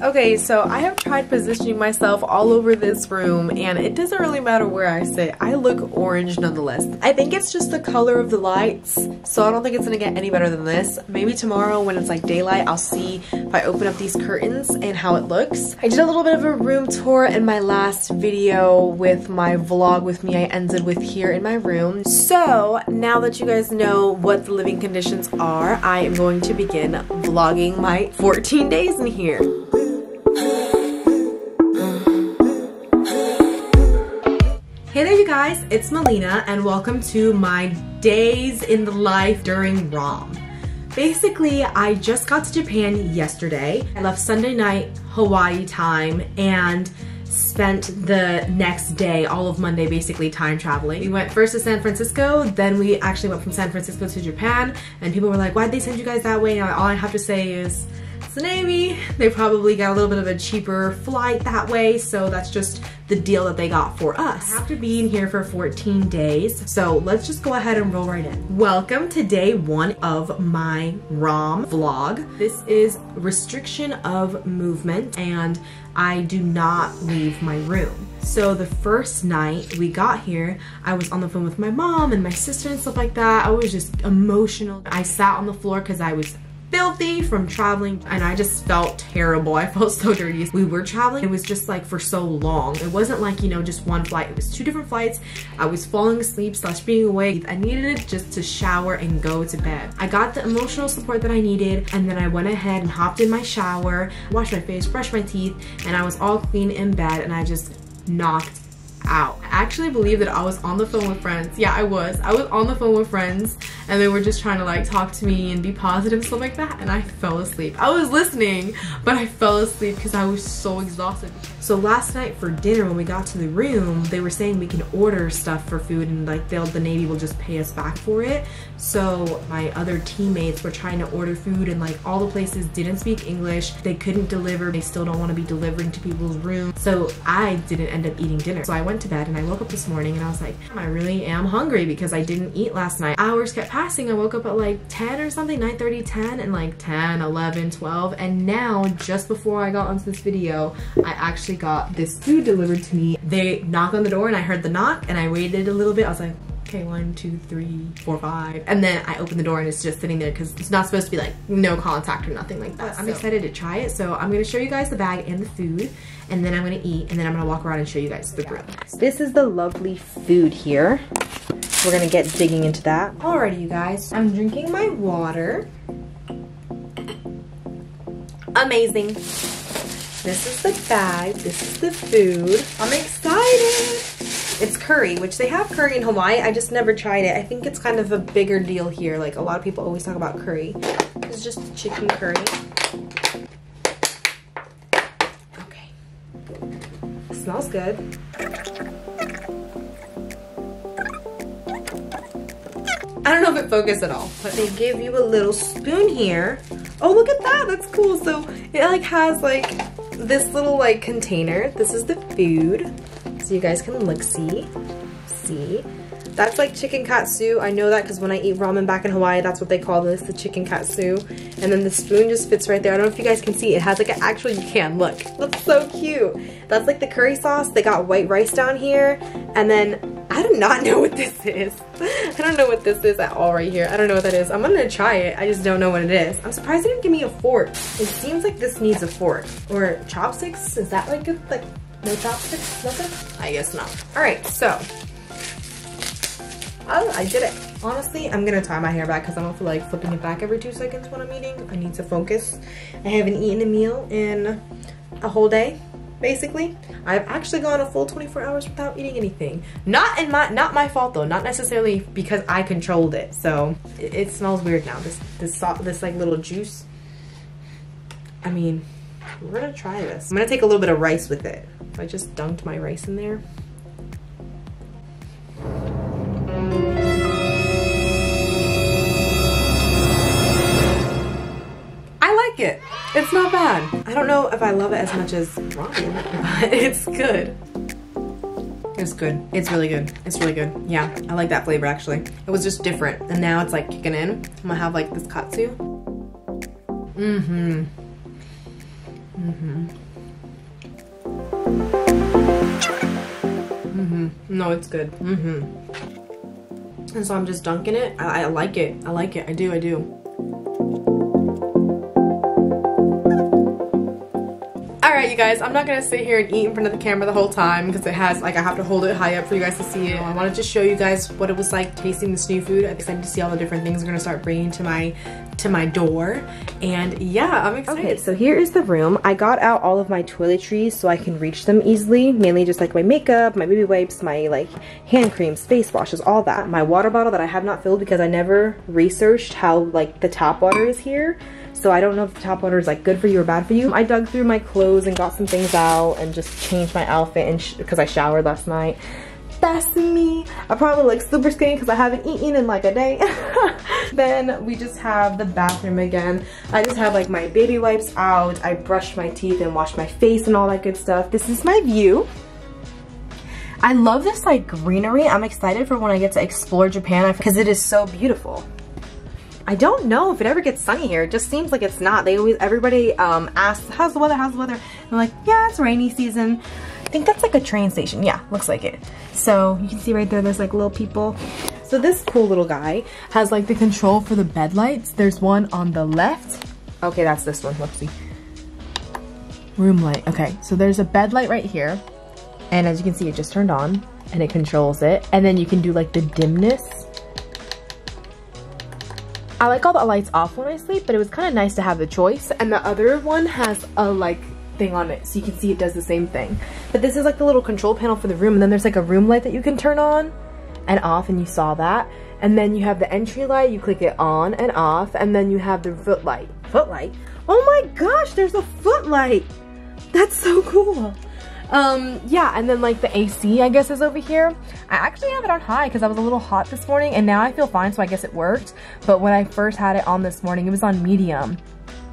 Okay, so I have tried positioning myself all over this room and it doesn't really matter where I sit. I look orange nonetheless. I think it's just the color of the lights, so I don't think it's gonna get any better than this. Maybe tomorrow when it's like daylight, I'll see if I open up these curtains and how it looks. I did a little bit of a room tour in my last video with my vlog with me I ended with here in my room. So now that you guys know what the living conditions are, I am going to begin vlogging my 14 days in here. Hey there you guys, it's Molina and welcome to my days in the life during ROM. Basically, I just got to Japan yesterday. I left Sunday night Hawaii time and spent the next day, all of Monday basically time traveling. We went first to San Francisco, then we actually went from San Francisco to Japan and people were like, why'd they send you guys that way? And all I have to say is, the Navy. They probably got a little bit of a cheaper flight that way, so that's just the deal that they got for us. I have to be in here for 14 days, so let's just go ahead and roll right in. Welcome to day one of my ROM vlog. This is restriction of movement, and I do not leave my room. So the first night we got here, I was on the phone with my mom and my sister and stuff like that. I was just emotional. I sat on the floor because I was filthy from traveling and I just felt terrible. I felt so dirty. We were traveling. It was just like for so long. It wasn't like, you know, just one flight. It was two different flights. I was falling asleep slash being awake. I needed it just to shower and go to bed. I got the emotional support that I needed and then I went ahead and hopped in my shower, washed my face, brushed my teeth, and I was all clean in bed and I just knocked out. I actually believe that I was on the phone with friends. Yeah, I was. I was on the phone with friends and they were just trying to like talk to me and be positive, stuff like that. And I fell asleep. I was listening, but I fell asleep because I was so exhausted. So last night for dinner, when we got to the room, they were saying we can order stuff for food and like they'll, the Navy will just pay us back for it. So my other teammates were trying to order food and like all the places didn't speak English. They couldn't deliver. They still don't want to be delivering to people's rooms. So I didn't end up eating dinner. So I went to bed and I woke up this morning and I was like, I really am hungry because I didn't eat last night. Hours kept passing. I woke up at like 10 or something, 9 30, 10 and like 10, 11, 12. And now just before I got onto this video, I actually got this food delivered to me. They knocked on the door and I heard the knock and I waited a little bit. I was like, okay, one, two, three, four, five. And then I open the door and it's just sitting there because it's not supposed to be like no contact or nothing like that. I'm so. excited to try it. So I'm gonna show you guys the bag and the food and then I'm gonna eat and then I'm gonna walk around and show you guys the room. This is the lovely food here. We're gonna get digging into that. Alrighty, you guys. I'm drinking my water. Amazing. This is the bag. This is the food. I'm excited. It's curry, which they have curry in Hawaii. I just never tried it. I think it's kind of a bigger deal here. Like a lot of people always talk about curry. It's just chicken curry. Okay. smells good. I don't know if it focused at all, but they give you a little spoon here. Oh, look at that, that's cool. So it like has like this little like container. This is the food so you guys can look see. See? That's like chicken katsu. I know that because when I eat ramen back in Hawaii, that's what they call this, the chicken katsu. And then the spoon just fits right there. I don't know if you guys can see. It has like an actual, you can, look. That's so cute. That's like the curry sauce. They got white rice down here. And then, I do not know what this is. I don't know what this is at all right here. I don't know what that is. I'm gonna try it. I just don't know what it is. I'm surprised they didn't give me a fork. It seems like this needs a fork. Or chopsticks? Is that like a, like no chopsticks? Nothing? I guess not. Alright, so. Oh, I did it. Honestly, I'm gonna tie my hair back because I don't feel like flipping it back every two seconds when I'm eating. I need to focus. I haven't eaten a meal in a whole day, basically. I've actually gone a full 24 hours without eating anything. Not in my, not my fault though. Not necessarily because I controlled it. So it, it smells weird now. This, this, salt this like little juice. I mean, we're gonna try this. I'm gonna take a little bit of rice with it. I just dunked my rice in there. I like it. It's not bad. I don't know if I love it as much as ramen, but it's good. It's good. It's really good. It's really good. Yeah, I like that flavor actually. It was just different. And now it's like kicking in. I'm gonna have like this katsu. Mm-hmm. Mm-hmm. Mm-hmm. No, it's good. Mm-hmm. And so I'm just dunking it. I, I like it. I like it. I do, I do. Guys, I'm not gonna sit here and eat in front of the camera the whole time because it has, like I have to hold it high up for you guys to see it. I wanted to show you guys what it was like tasting this new food. I'm excited to see all the different things I'm gonna start bringing to my to my door and yeah I'm excited. Okay so here is the room. I got out all of my toiletries so I can reach them easily mainly just like my makeup, my baby wipes, my like hand creams, face washes, all that. My water bottle that I have not filled because I never researched how like the tap water is here so I don't know if the top water is like good for you or bad for you. I dug through my clothes and got some things out and just changed my outfit and because I showered last night. That's me. I probably look super skinny because I haven't eaten in like a day. then we just have the bathroom again. I just have like my baby wipes out. I brushed my teeth and washed my face and all that good stuff. This is my view. I love this like greenery. I'm excited for when I get to explore Japan because it is so beautiful. I don't know if it ever gets sunny here. It just seems like it's not. They always, everybody um, asks, how's the weather, how's the weather? And I'm like, yeah, it's rainy season. I think that's like a train station. Yeah, looks like it. So you can see right there, there's like little people. So this cool little guy has like the control for the bed lights. There's one on the left. Okay, that's this one, let's see. Room light, okay. So there's a bed light right here. And as you can see, it just turned on and it controls it. And then you can do like the dimness I like all the lights off when I sleep, but it was kind of nice to have the choice. And the other one has a like thing on it, so you can see it does the same thing. But this is like the little control panel for the room, and then there's like a room light that you can turn on and off, and you saw that. And then you have the entry light, you click it on and off, and then you have the foot light. Foot light? Oh my gosh, there's a foot light! That's so cool! Um, yeah, and then like the AC, I guess, is over here. I actually have it on high because I was a little hot this morning and now I feel fine, so I guess it worked. But when I first had it on this morning, it was on medium.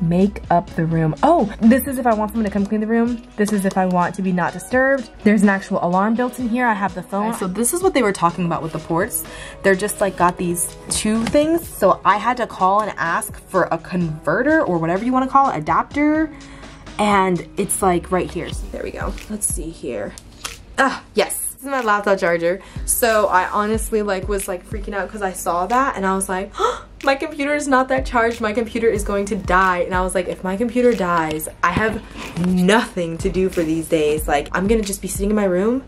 Make up the room. Oh, this is if I want someone to come clean the room. This is if I want to be not disturbed. There's an actual alarm built in here. I have the phone. So this is what they were talking about with the ports. They're just like got these two things. So I had to call and ask for a converter or whatever you want to call it, adapter and it's like right here. There we go. Let's see here. Ah, yes. This is my laptop charger. So I honestly like was like freaking out because I saw that and I was like, oh, my computer is not that charged. My computer is going to die. And I was like, if my computer dies, I have nothing to do for these days. Like I'm gonna just be sitting in my room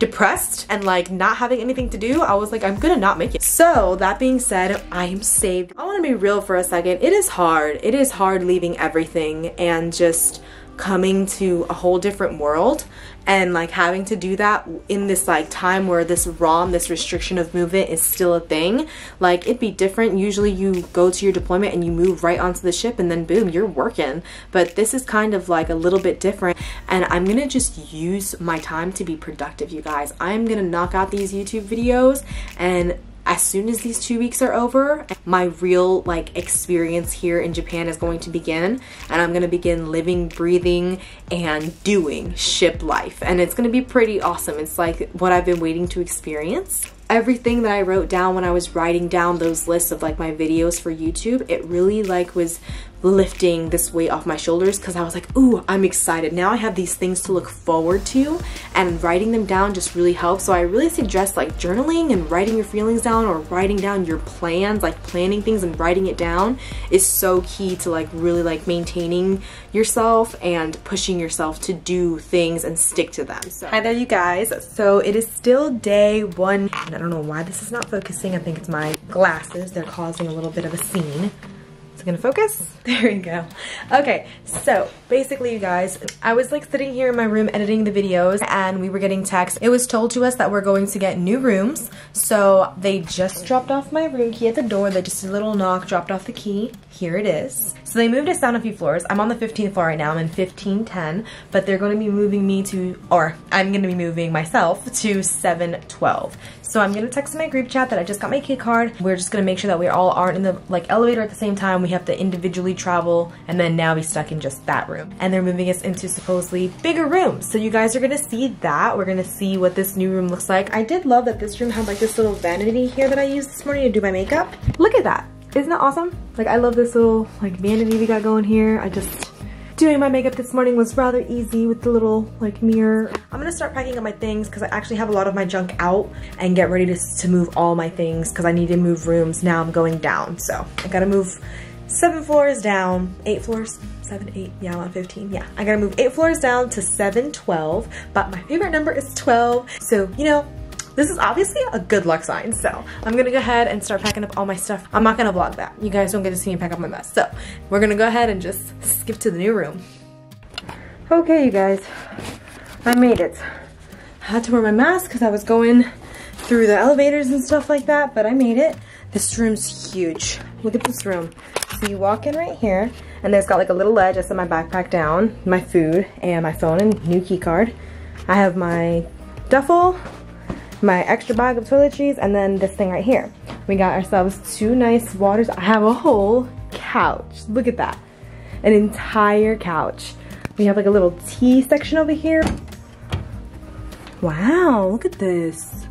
depressed and like not having anything to do, I was like, I'm gonna not make it. So that being said, I am saved. I wanna be real for a second. It is hard. It is hard leaving everything and just coming to a whole different world and like having to do that in this like time where this ROM, this restriction of movement is still a thing. Like it'd be different. Usually you go to your deployment and you move right onto the ship and then boom, you're working. But this is kind of like a little bit different and I'm gonna just use my time to be productive, you guys. I'm gonna knock out these YouTube videos and as soon as these two weeks are over, my real like experience here in Japan is going to begin and I'm gonna begin living, breathing, and doing ship life. And it's gonna be pretty awesome. It's like what I've been waiting to experience everything that I wrote down when I was writing down those lists of like my videos for YouTube, it really like was lifting this weight off my shoulders because I was like, ooh, I'm excited. Now I have these things to look forward to and writing them down just really helps. So I really suggest like journaling and writing your feelings down or writing down your plans, like planning things and writing it down is so key to like really like maintaining yourself and pushing yourself to do things and stick to them. So. Hi there you guys. So it is still day one. I don't know why this is not focusing. I think it's my glasses. They're causing a little bit of a scene. Gonna focus? There we go. Okay, so basically you guys, I was like sitting here in my room editing the videos and we were getting text. It was told to us that we're going to get new rooms. So they just dropped off my room key at the door. They just a little knock, dropped off the key. Here it is. So they moved us down a few floors. I'm on the 15th floor right now. I'm in 1510, but they're going to be moving me to, or I'm going to be moving myself to 712. So I'm to text my group chat that I just got my key card. We're just to make sure that we all aren't in the like elevator at the same time. We have to individually travel and then now be stuck in just that room. And they're moving us into supposedly bigger rooms. So you guys are to see that. We're to see what this new room looks like. I did love that this room had like this little vanity here that I used this morning to do my makeup. Look at that. Isn't that awesome? Like I love this little like vanity we got going here. I just Doing my makeup this morning was rather easy with the little like mirror. I'm gonna start packing up my things because I actually have a lot of my junk out and get ready to, to move all my things because I need to move rooms. Now I'm going down. So I gotta move seven floors down, eight floors, seven, eight, yeah, I'm on 15. Yeah, I gotta move eight floors down to 712, but my favorite number is 12. So, you know, this is obviously a good luck sign. So I'm gonna go ahead and start packing up all my stuff. I'm not gonna vlog that. You guys don't get to see me pack up my mess. So we're gonna go ahead and just skip to the new room. Okay, you guys, I made it. I had to wear my mask because I was going through the elevators and stuff like that, but I made it. This room's huge. Look at this room. So you walk in right here, and there's got like a little ledge. I set my backpack down, my food, and my phone and new key card. I have my duffel, my extra bag of toiletries, and then this thing right here. We got ourselves two nice waters. I have a whole couch. Look at that. An entire couch. We have like a little tea section over here. Wow, look at this.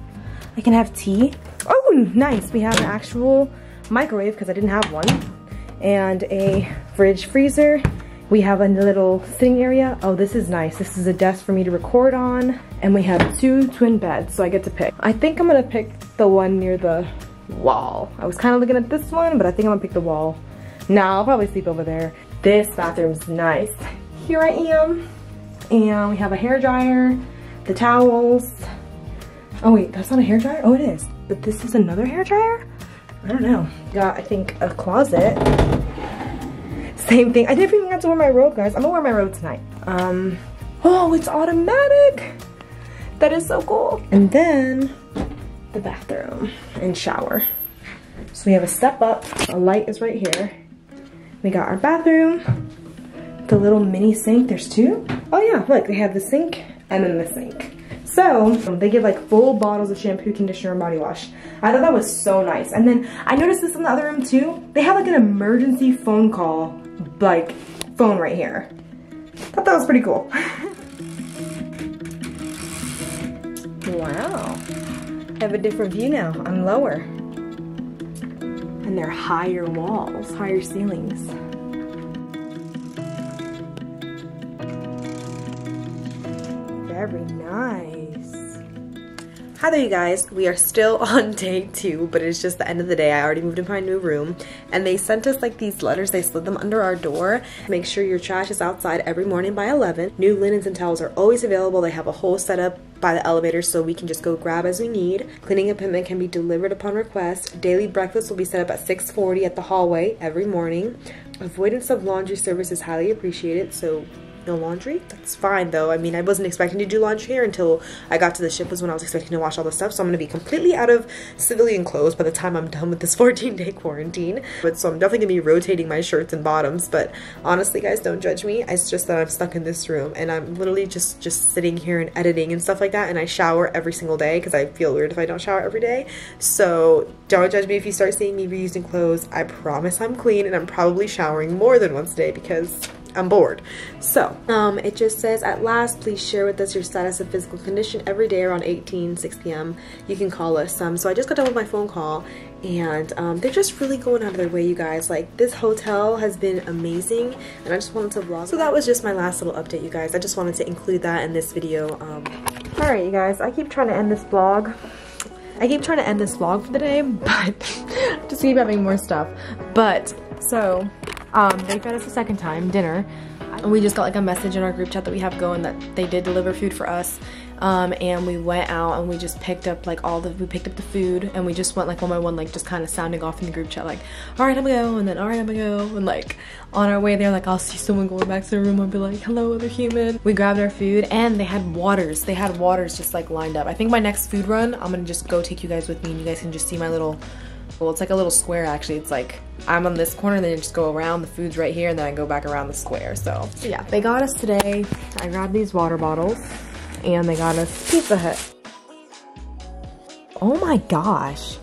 I can have tea. Oh, nice. We have an actual microwave because I didn't have one. And a fridge freezer. We have a little sitting area. Oh, this is nice. This is a desk for me to record on. And we have two twin beds, so I get to pick. I think I'm gonna pick the one near the wall. I was kind of looking at this one, but I think I'm gonna pick the wall. Now I'll probably sleep over there. This bathroom's nice. Here I am. And we have a hair dryer, the towels. Oh wait, that's not a hair dryer? Oh, it is. But this is another hair dryer? I don't know. Got, I think, a closet. Same thing. I didn't even have to wear my robe, guys. I'm gonna wear my robe tonight. Um, oh, it's automatic. That is so cool. And then the bathroom and shower. So we have a step up. A light is right here. We got our bathroom. The little mini sink. There's two. Oh yeah, look, they have the sink and then the sink. So they give like full bottles of shampoo, conditioner, and body wash. I thought that was so nice. And then I noticed this in the other room too. They have like an emergency phone call, like phone right here. Thought that was pretty cool. wow. I have a different view now. I'm lower. And they're higher walls, higher ceilings. Very nice. Hi there you guys, we are still on day two, but it's just the end of the day. I already moved into my new room and they sent us like these letters, they slid them under our door. Make sure your trash is outside every morning by 11. New linens and towels are always available. They have a whole setup by the elevator so we can just go grab as we need. Cleaning equipment can be delivered upon request. Daily breakfast will be set up at 6.40 at the hallway every morning. Avoidance of laundry service is highly appreciated, so no laundry. That's fine though. I mean, I wasn't expecting to do laundry here until I got to the ship was when I was expecting to wash all the stuff. So I'm to be completely out of civilian clothes by the time I'm done with this 14 day quarantine. But so I'm definitely to be rotating my shirts and bottoms. But honestly, guys, don't judge me. It's just that I'm stuck in this room and I'm literally just, just sitting here and editing and stuff like that. And I shower every single day because I feel weird if I don't shower every day. So don't judge me if you start seeing me reusing clothes. I promise I'm clean and I'm probably showering more than once a day because I'm bored. So, um, it just says, at last, please share with us your status of physical condition every day around 18, 6 p.m. You can call us. Um, so I just got done with my phone call and um, they're just really going out of their way, you guys. Like, this hotel has been amazing and I just wanted to vlog. So that was just my last little update, you guys. I just wanted to include that in this video. Um, Alright, you guys, I keep trying to end this vlog. I keep trying to end this vlog for the day, but just keep having more stuff. But, so, um, they fed us a second time, dinner. And we just got like a message in our group chat that we have going that they did deliver food for us. Um, and we went out and we just picked up like all the, we picked up the food and we just went like one by one, like just kind of sounding off in the group chat, like, all right, I'm gonna go. And then, all right, I'm gonna go. And like on our way there, like I'll see someone going back to the room. I'll be like, hello, other human. We grabbed our food and they had waters. They had waters just like lined up. I think my next food run, I'm gonna just go take you guys with me and you guys can just see my little well, it's like a little square actually. It's like I'm on this corner and then you just go around, the food's right here, and then I go back around the square. So, so yeah, they got us today. I grabbed these water bottles and they got us Pizza Hut. Oh my gosh.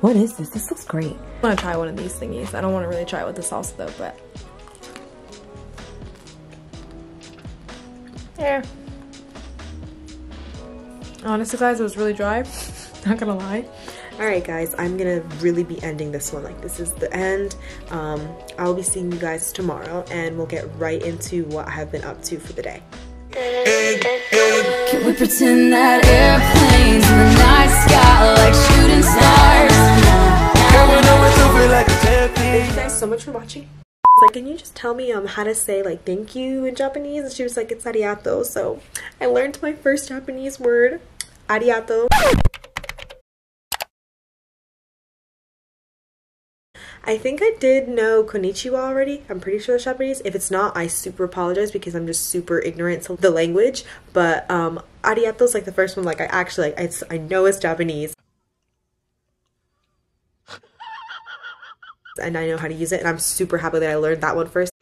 What is this? This looks great. I want to try one of these thingies. I don't want to really try it with the sauce though, but. Yeah. Honestly guys, it was really dry. Not gonna lie Alright guys, I'm gonna really be ending this one. Like this is the end. Um, I'll be seeing you guys tomorrow and we'll get right into what I have been up to for the day. Can we pretend that airplanes in the night sky like shooting stars? Thank you guys so much for watching. Like, can you just tell me um how to say like thank you in Japanese? And she was like, it's arigato. So I learned my first Japanese word, arigato. I think I did know konnichiwa already. I'm pretty sure it's Japanese. If it's not, I super apologize because I'm just super ignorant to the language. But um, arigato is like the first one. Like I actually, like, I know it's Japanese. and I know how to use it and I'm super happy that I learned that one first.